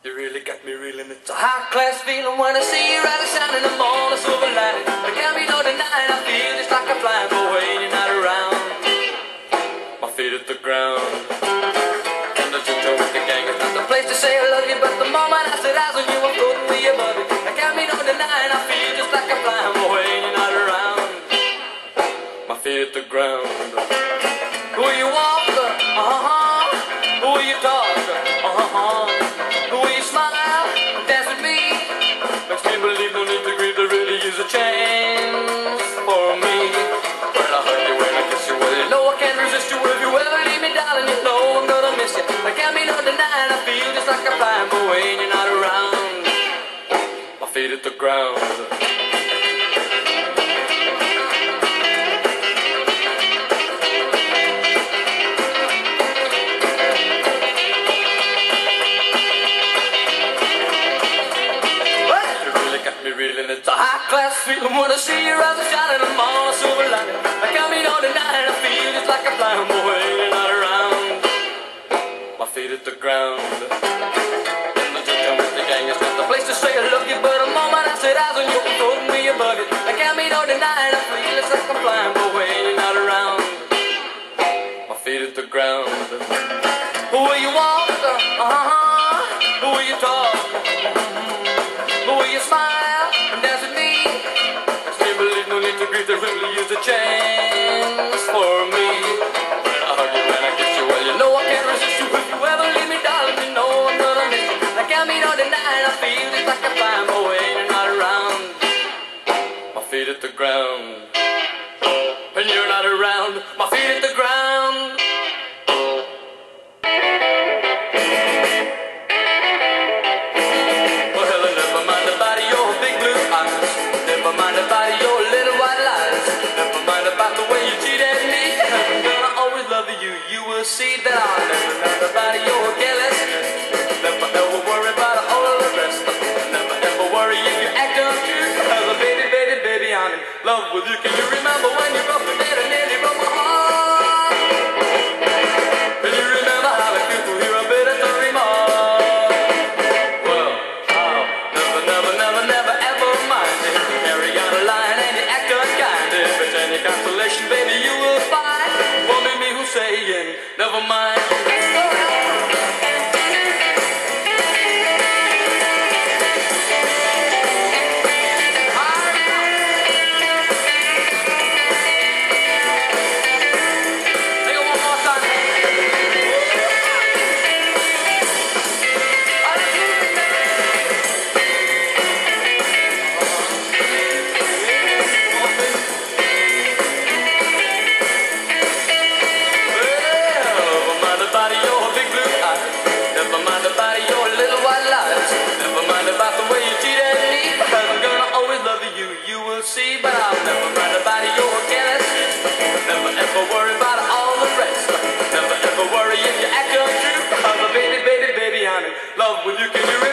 You really got me reeling. It's a high class feeling when I see you riding in the morning silver lining. There can't be no denying I feel just like I'm flying away and you're not around. My feet at the ground. And the juju with the gang. It's not the place to say I love you, but the moment I set eyes on you, I'm floating way above it. There can't be no denying I feel just like I'm flying away and you're not around. My feet at the ground. At the ground. You reeling. It's a high class feeling when I see your eyes are shining. I'm on a silver lining. I got me no denying. I feel just like a flying boy. Not around. My feet at the ground. Bucket. I got me no denying. I feel just like I'm flying boy. You're not around. My feet at the ground. Who will you walk? Uh-huh. Who will you talk? The ground. And you're not around, my feet at the ground. Well, Helen, never mind about your big blue eyes. Never mind about your little white lies. Never mind about the way you cheated me. I'm gonna always love you. You will see that I'll never Can you remember love with you. Can you